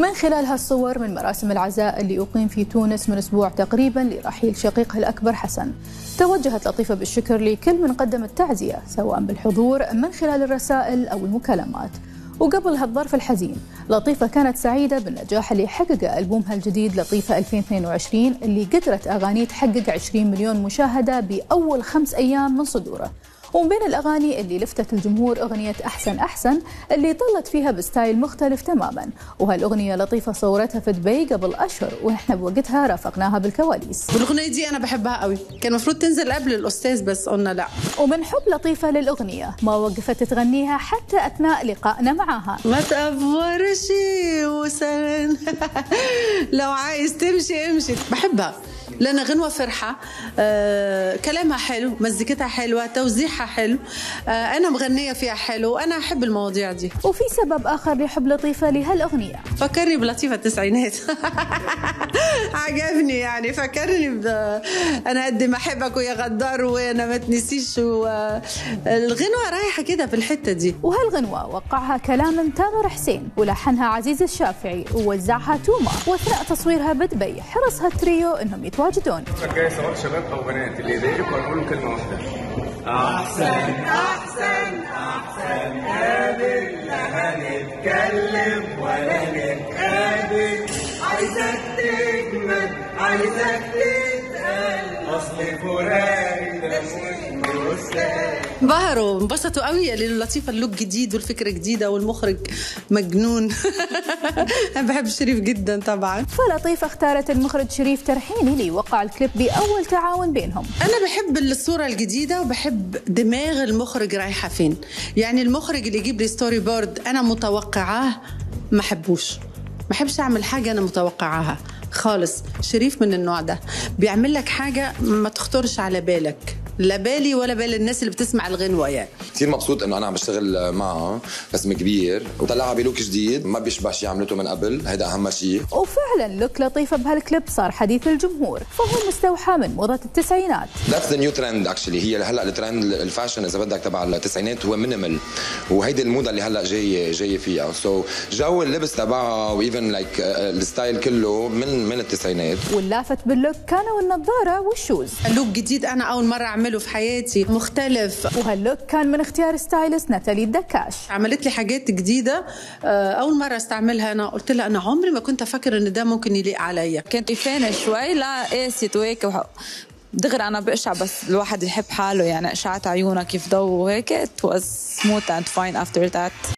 من خلال هالصور من مراسم العزاء اللي أقيم في تونس من أسبوع تقريبا لرحيل شقيقها الأكبر حسن. توجهت لطيفة بالشكر لكل من قدم التعزية سواء بالحضور من خلال الرسائل أو المكالمات. وقبل هالظرف الحزين لطيفة كانت سعيدة بالنجاح اللي حققه ألبومها الجديد لطيفة 2022 اللي قدرت أغانيه تحقق 20 مليون مشاهدة بأول خمس أيام من صدوره. ومن بين الأغاني اللي لفتت الجمهور أغنية أحسن أحسن اللي طلت فيها بستايل مختلف تماما. وهالأغنية لطيفة صورتها في دبي قبل أشهر ونحن بوقتها رافقناها بالكواليس. بالاغنيه دي أنا بحبها قوي كان المفروض تنزل قبل الأستاذ بس قلنا لا. ومن حب لطيفة للأغنية ما وقفت تغنيها حتى أثناء لقائنا معاها. ما تأفورش. لو عايز تمشي امشي. بحبها. لأنها غنوة فرحة آه، كلامها حلو مزيكتها حلوة توزيعها حلو آه، أنا مغنية فيها حلو أنا أحب المواضيع دي. وفي سبب آخر لحب لطيفة لهالأغنية. فكرني بلطيفة التسعينات. عجبني يعني فكرني ب... أنا قد ما أحبك ويا غدار وأنا ما تنسيش و... الغنوة رايحة كده في الحتة دي. وهالغنوة وقعها كلام تامر حسين ولحنها عزيز الشافعي ووزعها توما وأثناء تصويرها بدبي حرص هالتريو إنهم يتواجدون. الجاية سواء شباب أو بنات اللي يضايقكم هنقول لهم كلمة واحدة. عايزك تجمد عايزك تتقل اصل فراق ده مش مستاهل انبهروا انبسطوا قوي قالوا لطيفة اللوك جديد والفكرة جديدة والمخرج مجنون. أنا بحب شريف جدا طبعا. فلطيفة اختارت المخرج شريف ترحيني ليوقع الكليب بأول تعاون بينهم. أنا بحب الصورة الجديدة وبحب دماغ المخرج رايحة فين. يعني المخرج اللي يجيب لي story board أنا متوقعاه ما أحبوش. ما أحبش أعمل حاجة أنا متوقعاها. خالص. شريف من النوع ده. بيعمل لك حاجة ما تخطرش على بالك. لا بالي ولا بال الناس اللي بتسمع الغنوة يعني. كثير مبسوط إنه أنا عم بشتغل معها اسم كبير وطلعها ب look جديد ما بيشبه شيء عملته من قبل هيدا أهم شيء وفعلا look لطيفة بهالكليب صار حديث الجمهور فهو مستوحى من موضة التسعينات. that's the new trend actually هي هلأ ال trend ال fashion إذا بدك تبع التسعينات هو minimal وهيدي الموضة اللي هلأ جاية جاية فيها. so so, جو اللبس تبعها و even like ال style كله من من التسعينات. واللافت بال look كانوا النظارة وال shoes. look جديد أنا أول مرة اعمله في حياتي مختلف. وهال look كان من اختيار stylist ناتالي الدكاش؟ عملت لي حاجات جديدة. آه، أول مرة أستعملها أنا قلت لها أنا عمري ما كنت أفكر إن ده ممكن يليق عليا. كنت فانة شوي لا قاسيت وهيك. وح... دغري أنا بقشع بس الواحد يحب حاله يعني اشعه عيونك كيف ضو وهيك. It was smooth and fine after that.